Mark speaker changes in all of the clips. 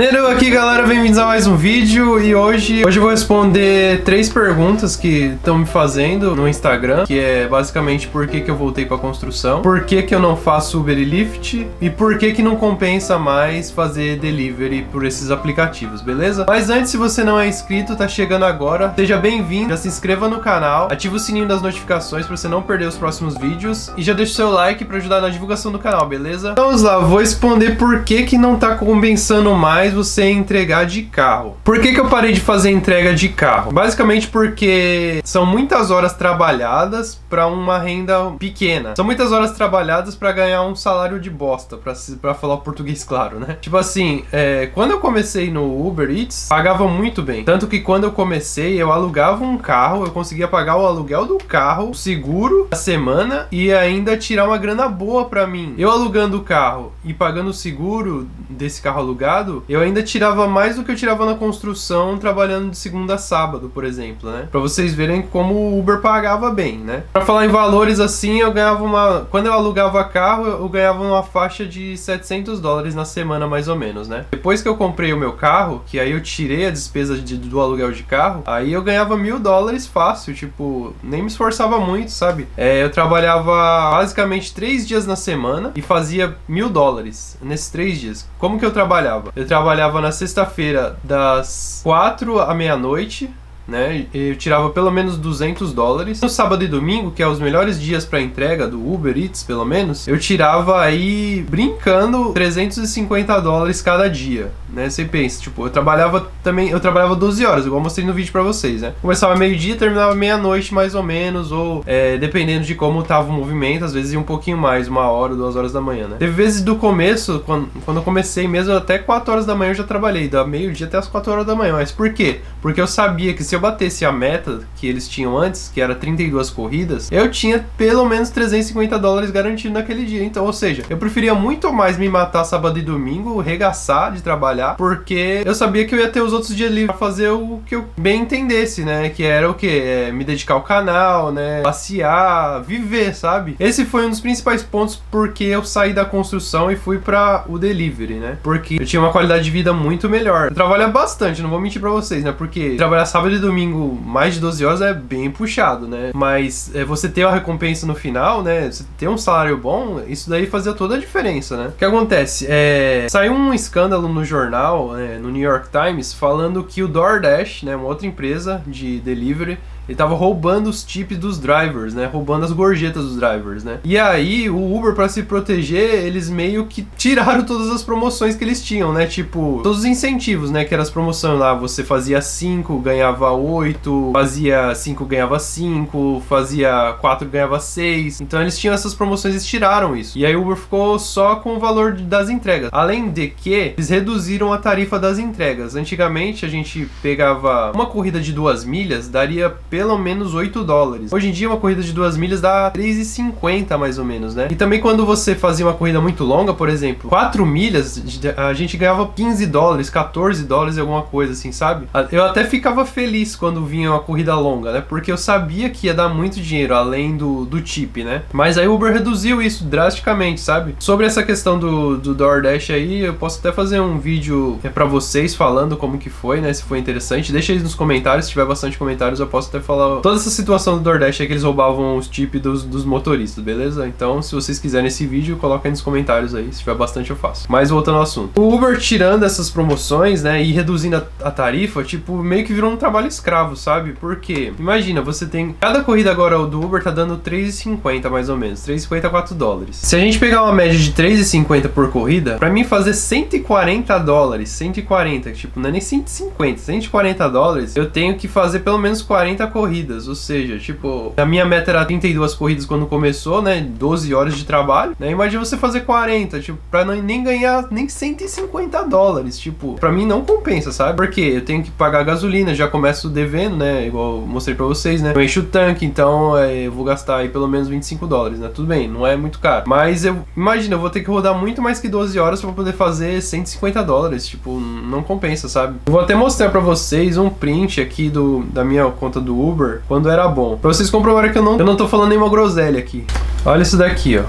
Speaker 1: Neru aqui galera, bem-vindos a mais um vídeo e hoje, hoje eu vou responder três perguntas que estão me fazendo no Instagram que é basicamente por que, que eu voltei pra construção, por que, que eu não faço Uber e Lyft e por que, que não compensa mais fazer delivery por esses aplicativos, beleza? Mas antes, se você não é inscrito, tá chegando agora, seja bem-vindo, já se inscreva no canal, ative o sininho das notificações pra você não perder os próximos vídeos e já deixa o seu like pra ajudar na divulgação do canal, beleza? Vamos lá, vou responder por que, que não tá compensando mais você entregar de carro. Por que, que eu parei de fazer entrega de carro? Basicamente porque são muitas horas trabalhadas para uma renda pequena. São muitas horas trabalhadas para ganhar um salário de bosta, para falar português claro, né? Tipo assim, é, quando eu comecei no Uber Eats, pagava muito bem. Tanto que quando eu comecei, eu alugava um carro, eu conseguia pagar o aluguel do carro, o seguro a semana e ainda tirar uma grana boa para mim. Eu alugando o carro e pagando o seguro desse carro alugado, eu ainda tirava mais do que eu tirava na construção trabalhando de segunda a sábado, por exemplo, né? Pra vocês verem como o Uber pagava bem, né? Pra falar em valores assim, eu ganhava uma. Quando eu alugava carro, eu ganhava uma faixa de 700 dólares na semana, mais ou menos, né? Depois que eu comprei o meu carro, que aí eu tirei a despesa de, do aluguel de carro, aí eu ganhava mil dólares fácil, tipo, nem me esforçava muito, sabe? É, eu trabalhava basicamente três dias na semana e fazia mil dólares nesses três dias. Como que eu trabalhava? Eu trabalhava na sexta-feira das quatro à meia-noite né? Eu tirava pelo menos 200 dólares. No sábado e domingo, que é os melhores dias para entrega do Uber Eats, pelo menos, eu tirava aí brincando 350 dólares cada dia, né? Você pensa, tipo, eu trabalhava também, eu trabalhava 12 horas, igual mostrei no vídeo para vocês, né? Começava meio-dia, terminava meia-noite mais ou menos, ou é, dependendo de como tava o movimento, às vezes ia um pouquinho mais, uma hora, duas horas da manhã, né? Teve vezes do começo, quando, quando eu comecei mesmo, até 4 horas da manhã eu já trabalhei, da meio-dia até as 4 horas da manhã. Mas por quê? Porque eu sabia que se eu eu batesse a meta que eles tinham antes, que era 32 corridas, eu tinha pelo menos 350 dólares garantido naquele dia. Então, ou seja, eu preferia muito mais me matar sábado e domingo, regaçar de trabalhar, porque eu sabia que eu ia ter os outros dias livres pra fazer o que eu bem entendesse, né? Que era o que? É, me dedicar ao canal, né? Passear, viver, sabe? Esse foi um dos principais pontos porque eu saí da construção e fui para o delivery, né? Porque eu tinha uma qualidade de vida muito melhor. Eu trabalho bastante, não vou mentir pra vocês, né? Porque trabalhar sábado e domingo domingo mais de 12 horas é bem puxado, né? Mas é, você ter a recompensa no final, né? Você ter um salário bom, isso daí fazia toda a diferença, né? O que acontece? É, saiu um escândalo no jornal, é, no New York Times, falando que o DoorDash, né, uma outra empresa de delivery, ele tava roubando os tips dos drivers, né? Roubando as gorjetas dos drivers, né? E aí, o Uber, para se proteger, eles meio que tiraram todas as promoções que eles tinham, né? Tipo, todos os incentivos, né? Que eram as promoções lá, você fazia 5, ganhava 8, fazia 5, ganhava 5, fazia 4, ganhava 6. Então eles tinham essas promoções, eles tiraram isso. E aí o Uber ficou só com o valor das entregas. Além de que, eles reduziram a tarifa das entregas. Antigamente, a gente pegava uma corrida de duas milhas, daria pelo menos 8 dólares. Hoje em dia, uma corrida de 2 milhas dá 3,50 mais ou menos, né? E também quando você fazia uma corrida muito longa, por exemplo, 4 milhas, a gente ganhava 15 dólares, 14 dólares alguma coisa assim, sabe? Eu até ficava feliz quando vinha uma corrida longa, né? Porque eu sabia que ia dar muito dinheiro, além do, do tip, né? Mas aí o Uber reduziu isso drasticamente, sabe? Sobre essa questão do, do DoorDash aí, eu posso até fazer um vídeo é, para vocês falando como que foi, né? Se foi interessante. Deixa aí nos comentários, se tiver bastante comentários eu posso até falar toda essa situação do Nordeste é que eles roubavam os tips dos, dos motoristas, beleza? Então, se vocês quiserem esse vídeo, coloca aí nos comentários aí, se tiver bastante eu faço. Mas voltando ao assunto. O Uber tirando essas promoções, né, e reduzindo a, a tarifa, tipo, meio que virou um trabalho escravo, sabe? Porque, imagina, você tem... Cada corrida agora do Uber tá dando 3,50 mais ou menos, 3,50 a 4 dólares. Se a gente pegar uma média de 3,50 por corrida, pra mim fazer 140 dólares, 140, tipo, não é nem 150, 140 dólares, eu tenho que fazer pelo menos 40 corridas, ou seja, tipo, a minha meta era 32 corridas quando começou, né, 12 horas de trabalho, né, imagina você fazer 40, tipo, pra não, nem ganhar nem 150 dólares, tipo, pra mim não compensa, sabe? Porque eu tenho que pagar gasolina, já começo devendo, né, igual mostrei pra vocês, né, eu encho o tanque, então é, eu vou gastar aí pelo menos 25 dólares, né, tudo bem, não é muito caro, mas eu, imagina, eu vou ter que rodar muito mais que 12 horas pra poder fazer 150 dólares, tipo, não compensa, sabe? Eu vou até mostrar pra vocês um print aqui do, da minha conta do Uber quando era bom. Pra vocês comprovarem que eu não, eu não tô falando nenhuma groselha aqui. Olha isso daqui, ó.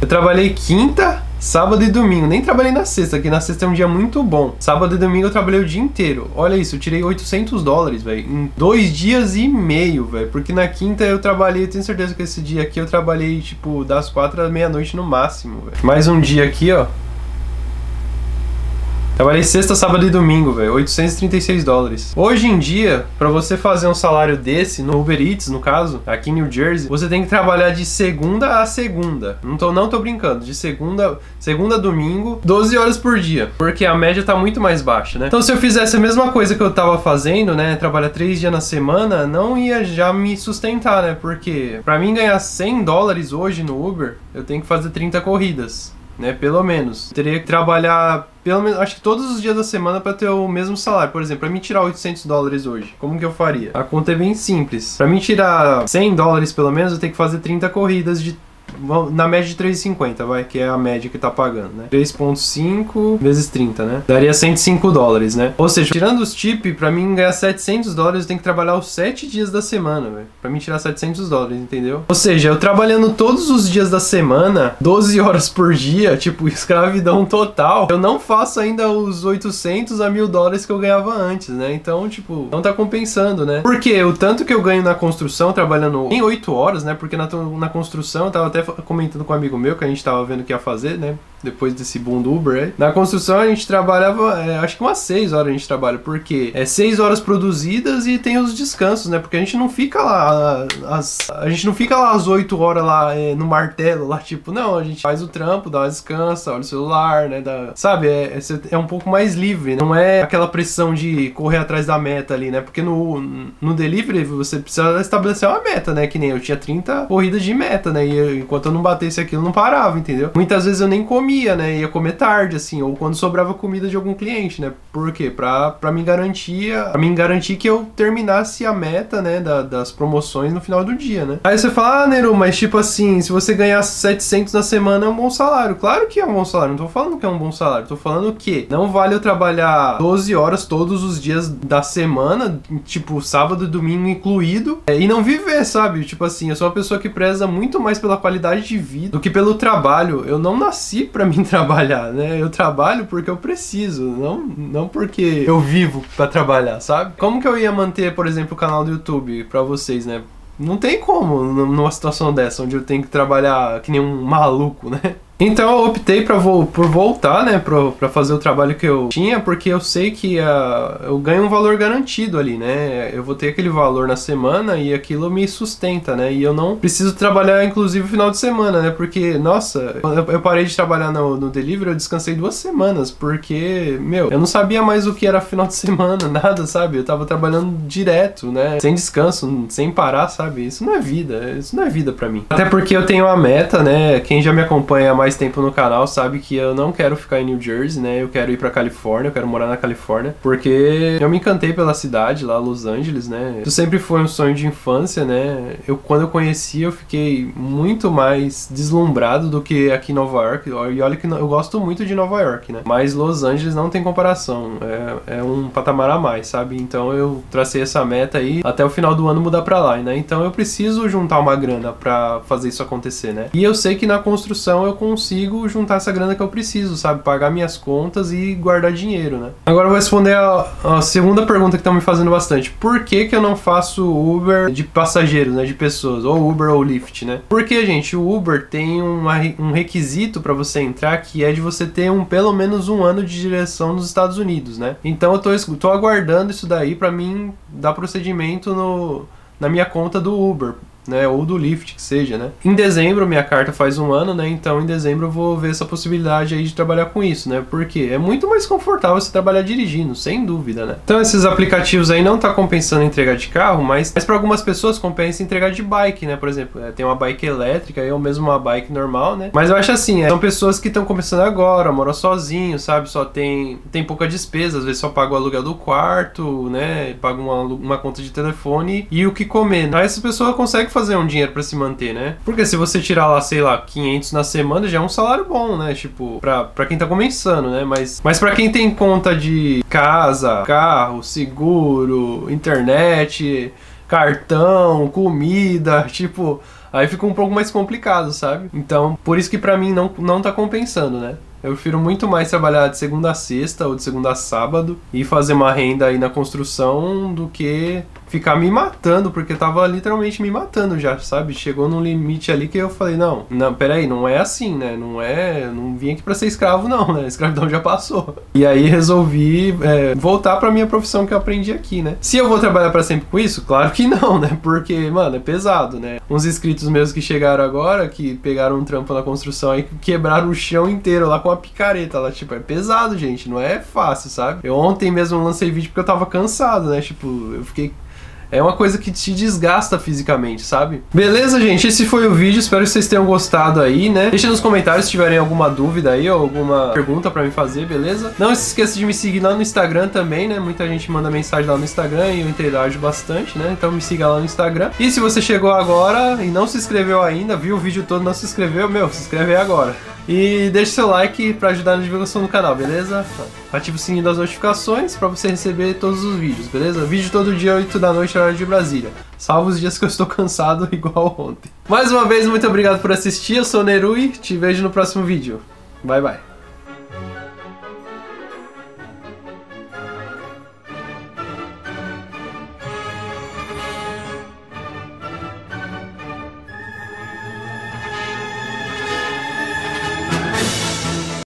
Speaker 1: Eu trabalhei quinta, Sábado e domingo, nem trabalhei na sexta, que na sexta é um dia muito bom. Sábado e domingo eu trabalhei o dia inteiro. Olha isso, eu tirei 800 dólares, velho, em dois dias e meio, velho. Porque na quinta eu trabalhei, tenho certeza que esse dia aqui eu trabalhei, tipo, das quatro à meia-noite no máximo, velho. Mais um dia aqui, ó. Trabalhei sexta, sábado e domingo, velho. 836 dólares. Hoje em dia, para você fazer um salário desse, no Uber Eats, no caso, aqui em New Jersey, você tem que trabalhar de segunda a segunda. Não tô, não tô brincando. De segunda, segunda a domingo, 12 horas por dia. Porque a média tá muito mais baixa, né? Então, se eu fizesse a mesma coisa que eu tava fazendo, né? Trabalhar três dias na semana, não ia já me sustentar, né? Porque para mim ganhar 100 dólares hoje no Uber, eu tenho que fazer 30 corridas né? Pelo menos. Teria que trabalhar pelo menos, acho que todos os dias da semana para ter o mesmo salário. Por exemplo, para mim tirar 800 dólares hoje, como que eu faria? A conta é bem simples. Para mim tirar 100 dólares pelo menos, eu tenho que fazer 30 corridas de na média de 3,50, vai, que é a média que tá pagando, né? 3,5 vezes 30, né? Daria 105 dólares, né? Ou seja, tirando os tip, pra mim ganhar 700 dólares, eu tenho que trabalhar os 7 dias da semana, velho. Pra mim tirar 700 dólares, entendeu? Ou seja, eu trabalhando todos os dias da semana, 12 horas por dia, tipo, escravidão total, eu não faço ainda os 800 a 1000 dólares que eu ganhava antes, né? Então, tipo, não tá compensando, né? Porque o tanto que eu ganho na construção, trabalhando em 8 horas, né? Porque na, na construção eu tava até comentando com um amigo meu que a gente tava vendo que ia fazer, né? Depois desse boom do Uber aí. Na construção a gente trabalhava, é, acho que umas 6 horas a gente trabalha, porque é 6 horas produzidas e tem os descansos, né? Porque a gente não fica lá, as, a gente não fica lá às 8 horas lá é, no martelo, lá tipo, não, a gente faz o trampo, dá uma descansa, olha o celular, né? Dá, sabe, é, é, é um pouco mais livre, não é aquela pressão de correr atrás da meta ali, né? Porque no, no delivery você precisa estabelecer uma meta, né? Que nem eu tinha 30 corridas de meta, né? E enquanto eu não batesse aquilo, não parava, entendeu? Muitas vezes eu nem comia, né? Ia comer tarde, assim, ou quando sobrava comida de algum cliente, né? Por quê? Pra, pra me garantir, pra me garantir que eu terminasse a meta, né? Da, das promoções no final do dia, né? Aí você fala, ah, Nero, mas tipo assim, se você ganhar 700 na semana é um bom salário. Claro que é um bom salário, não tô falando que é um bom salário, tô falando que não vale eu trabalhar 12 horas todos os dias da semana, tipo sábado e domingo incluído, é, e não viver, sabe? Tipo assim, eu sou uma pessoa que preza muito mais pela qualidade de vida do que pelo trabalho. Eu não nasci para mim trabalhar, né? Eu trabalho porque eu preciso, não, não porque eu vivo para trabalhar, sabe? Como que eu ia manter, por exemplo, o canal do YouTube para vocês, né? Não tem como numa situação dessa, onde eu tenho que trabalhar que nem um maluco, né? Então eu optei pra vo por voltar, né, pra, pra fazer o trabalho que eu tinha, porque eu sei que uh, eu ganho um valor garantido ali, né? Eu vou ter aquele valor na semana e aquilo me sustenta, né? E eu não preciso trabalhar, inclusive, final de semana, né? Porque, nossa, eu, eu parei de trabalhar no, no delivery, eu descansei duas semanas, porque, meu, eu não sabia mais o que era final de semana, nada, sabe? Eu tava trabalhando direto, né? Sem descanso, sem parar, sabe? Isso não é vida, isso não é vida pra mim. Até porque eu tenho uma meta, né? Quem já me acompanha mais mais tempo no canal sabe que eu não quero ficar em New Jersey, né? Eu quero ir pra Califórnia, eu quero morar na Califórnia, porque eu me encantei pela cidade lá, Los Angeles, né? Isso sempre foi um sonho de infância, né? Eu quando eu conheci, eu fiquei muito mais deslumbrado do que aqui em Nova York. E olha que eu gosto muito de Nova York, né? Mas Los Angeles não tem comparação. É, é um patamar a mais, sabe? Então eu tracei essa meta aí até o final do ano mudar pra lá, né? Então eu preciso juntar uma grana pra fazer isso acontecer, né? E eu sei que na construção eu consigo juntar essa grana que eu preciso, sabe? Pagar minhas contas e guardar dinheiro, né? Agora eu vou responder a, a segunda pergunta que estão me fazendo bastante. Por que, que eu não faço Uber de passageiros, né? De pessoas, ou Uber ou Lyft, né? Porque, gente, o Uber tem uma, um requisito para você entrar que é de você ter um pelo menos um ano de direção nos Estados Unidos, né? Então eu tô, tô aguardando isso daí para mim dar procedimento no, na minha conta do Uber né? Ou do Lyft, que seja, né? Em dezembro, minha carta faz um ano, né? Então em dezembro eu vou ver essa possibilidade aí de trabalhar com isso, né? Porque é muito mais confortável você trabalhar dirigindo, sem dúvida, né? Então esses aplicativos aí não tá compensando entregar de carro, mas, mas para algumas pessoas compensa entregar de bike, né? Por exemplo, é, tem uma bike elétrica ou mesmo uma bike normal, né? Mas eu acho assim, é, são pessoas que estão começando agora, moram sozinhos, sabe? Só tem, tem pouca despesa, às vezes só paga o aluguel do quarto, né? Paga uma, uma conta de telefone e o que comer. Aí essa pessoa consegue fazer um dinheiro para se manter, né? Porque se você tirar lá, sei lá, 500 na semana, já é um salário bom, né? Tipo, pra, pra quem tá começando, né? Mas, mas para quem tem conta de casa, carro, seguro, internet, cartão, comida, tipo, aí fica um pouco mais complicado, sabe? Então, por isso que pra mim não, não tá compensando, né? Eu prefiro muito mais trabalhar de segunda a sexta ou de segunda a sábado e fazer uma renda aí na construção do que ficar me matando, porque tava literalmente me matando já, sabe? Chegou num limite ali que eu falei, não, não, peraí, não é assim, né? Não é. Não vim aqui pra ser escravo, não, né? A escravidão já passou. E aí resolvi é, voltar pra minha profissão que eu aprendi aqui, né? Se eu vou trabalhar para sempre com isso? Claro que não, né? Porque, mano, é pesado, né? Uns inscritos meus que chegaram agora, que pegaram um trampo na construção aí, quebraram o chão inteiro lá com a picareta lá. Tipo, é pesado, gente. Não é fácil, sabe? Eu ontem mesmo lancei vídeo porque eu tava cansado, né? Tipo, eu fiquei é uma coisa que te desgasta fisicamente, sabe? Beleza, gente? Esse foi o vídeo. Espero que vocês tenham gostado aí, né? Deixa nos comentários se tiverem alguma dúvida aí ou alguma pergunta para me fazer, beleza? Não se esqueça de me seguir lá no Instagram também, né? Muita gente manda mensagem lá no Instagram e eu interajo bastante, né? Então me siga lá no Instagram. E se você chegou agora e não se inscreveu ainda, viu o vídeo todo e não se inscreveu, meu, se inscreve aí agora. E deixe seu like para ajudar na divulgação do canal, beleza? Ative o sininho das notificações para você receber todos os vídeos, beleza? Vídeo todo dia, 8 da noite, horário de Brasília. Salvo os dias que eu estou cansado, igual ontem. Mais uma vez, muito obrigado por assistir. Eu sou o Nerui, te vejo no próximo vídeo. Bye, bye.